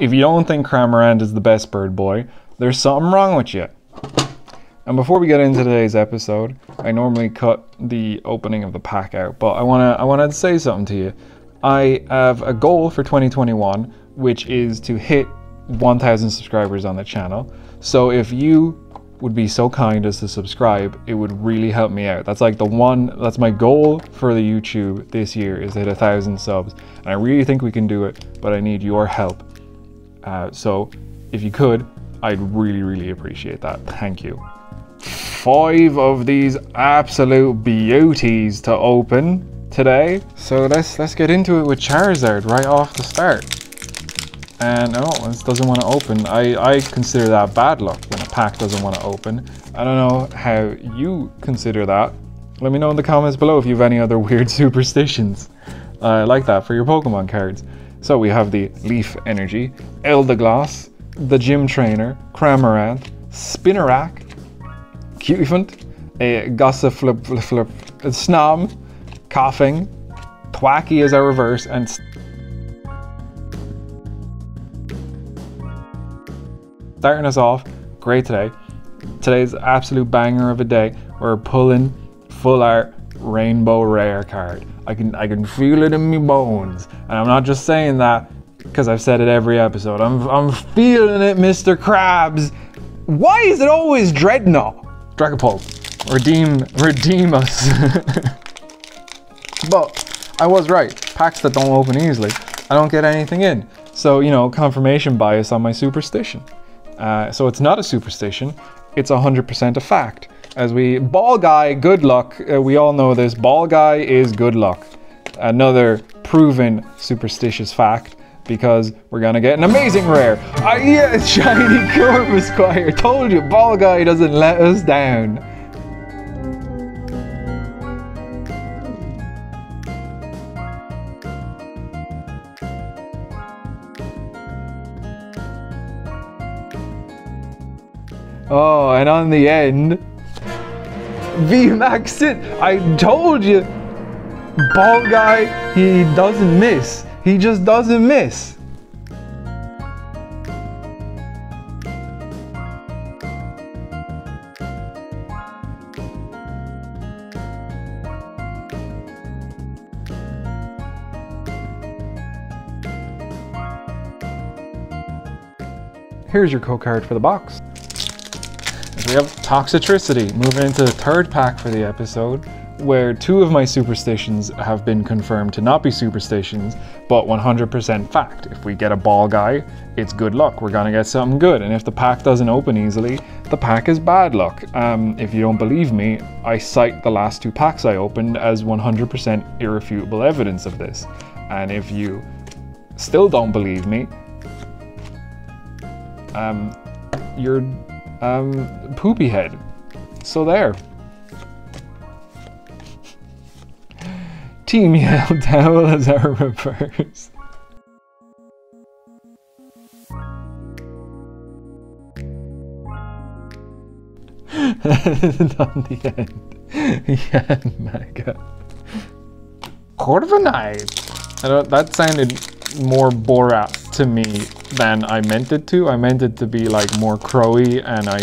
if you don't think Cramorant is the best bird boy, there's something wrong with you. And before we get into today's episode, I normally cut the opening of the pack out, but I wanna I wanna say something to you. I have a goal for 2021, which is to hit 1,000 subscribers on the channel. So if you would be so kind as to subscribe, it would really help me out. That's like the one, that's my goal for the YouTube this year is to hit a thousand subs. And I really think we can do it, but I need your help. Uh, so if you could, I'd really, really appreciate that. Thank you. Five of these absolute beauties to open today. So let's let's get into it with Charizard right off the start. And oh, this doesn't want to open. I, I consider that bad luck when a pack doesn't want to open. I don't know how you consider that. Let me know in the comments below if you have any other weird superstitions uh, like that for your Pokemon cards. So we have the Leaf Energy, Eldegoss, the Gym Trainer, Cramorant, Spinarak, Cutiefant, a Gossiflip, Flip, Flip, Snom, Koffing, Thwackey is our reverse, and starting us off great today. Today's absolute banger of a day. We're pulling full art rainbow rare card. I can I can feel it in my bones. And I'm not just saying that because I've said it every episode. I'm I'm feeling it, Mr. Krabs. Why is it always Drednaw? Dragapult. Redeem redeem us. but I was right. Packs that don't open easily. I don't get anything in. So, you know, confirmation bias on my superstition. Uh, so it's not a superstition, it's 100% a fact. As we, ball guy, good luck. Uh, we all know this. Ball guy is good luck. Another proven superstitious fact because we're gonna get an amazing rare. Ah, yeah, shiny Corvisquire. Told you, ball guy doesn't let us down. Oh, and on the end, VMAX it. I told you, ball guy, he doesn't miss. He just doesn't miss. Here's your code card for the box we have Toxtricity, moving into the third pack for the episode, where two of my superstitions have been confirmed to not be superstitions, but 100% fact. If we get a ball guy, it's good luck. We're gonna get something good. And if the pack doesn't open easily, the pack is bad luck. Um, if you don't believe me, I cite the last two packs I opened as 100% irrefutable evidence of this. And if you still don't believe me, um, you're um, poopy head. So there. Team Yell Towel as our reverse. on the end, yeah, mega. Corviknight. I don't, that sounded more Borat to me than I meant it to. I meant it to be like more crowy and I...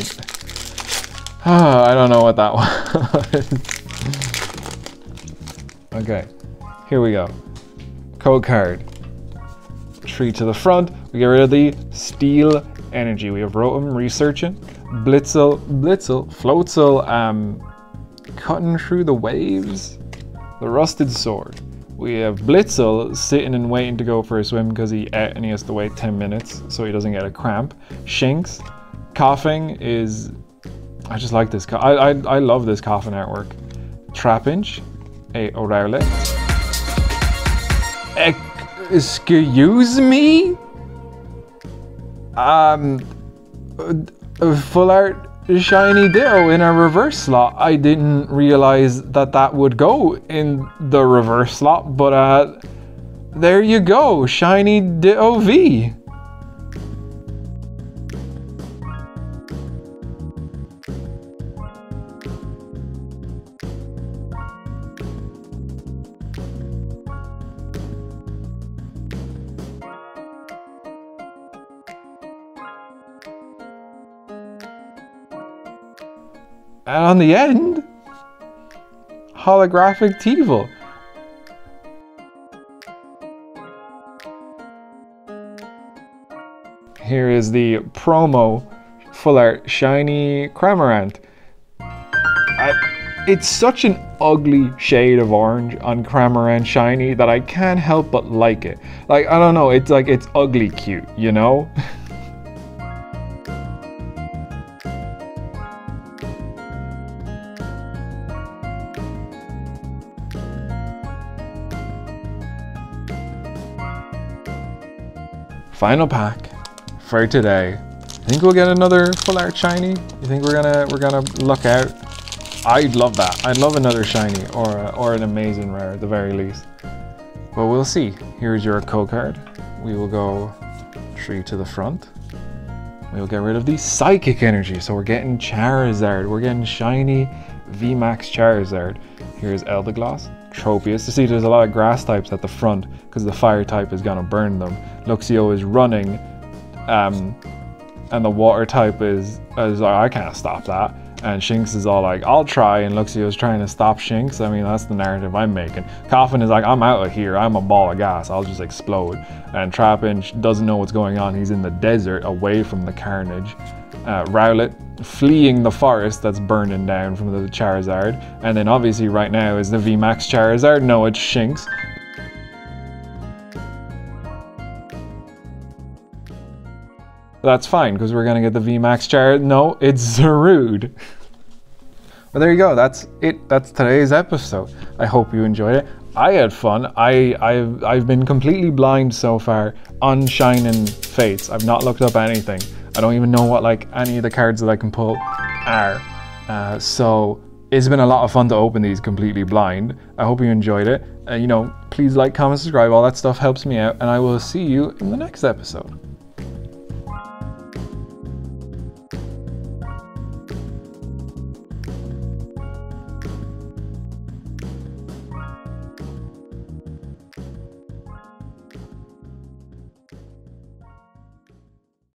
Uh, I don't know what that was. okay, here we go. Code card. Tree to the front. We get rid of the steel energy. We have Rotom researching. Blitzel, Blitzel, Floatzel, um, cutting through the waves. The rusted sword. We have Blitzel sitting and waiting to go for a swim because he ate and he has to wait 10 minutes so he doesn't get a cramp. Shinx, Koffing is... I just like this. I, I, I love this Koffing artwork. Trapinch, a Rowlet. Excuse me? Um, full art shiny Ditto in a reverse slot. I didn't realize that that would go in the reverse slot, but uh, there you go, shiny Ditto V. And on the end, holographic Thievul. Here is the promo full art shiny Cramorant. I, it's such an ugly shade of orange on Cramorant shiny that I can't help but like it. Like I don't know, it's like it's ugly cute, you know? Final pack for today. I think we'll get another full art shiny? You think we're gonna we're gonna luck out? I'd love that. I'd love another shiny or a, or an amazing rare at the very least. But we'll see. Here's your code card. We will go three to the front. We'll get rid of the psychic energy. So we're getting Charizard. We're getting shiny VMAX Charizard. Here's Tropius. You see there's a lot of grass types at the front because the fire type is gonna burn them. Luxio is running um, and the water type is, is like, I can't stop that. And Shinx is all like, I'll try, and Luxio's trying to stop Shinx. I mean, that's the narrative I'm making. Koffing is like, I'm out of here. I'm a ball of gas. I'll just explode. And Trapinch doesn't know what's going on. He's in the desert, away from the carnage. Uh, Rowlet fleeing the forest that's burning down from the Charizard. And then obviously right now is the VMAX Charizard. No, it's Shinx. That's fine, because we're to get the VMAX Charizard. No, it's Zarude. Well, there you go. That's it. That's today's episode. I hope you enjoyed it. I had fun. I, I've, I've been completely blind so far on Shining Fates. I've not looked up anything. I don't even know what like any of the cards that I can pull are. Uh, so it's been a lot of fun to open these completely blind. I hope you enjoyed it. Uh, you know, please like, comment, subscribe. All that stuff helps me out. And I will see you in the next episode.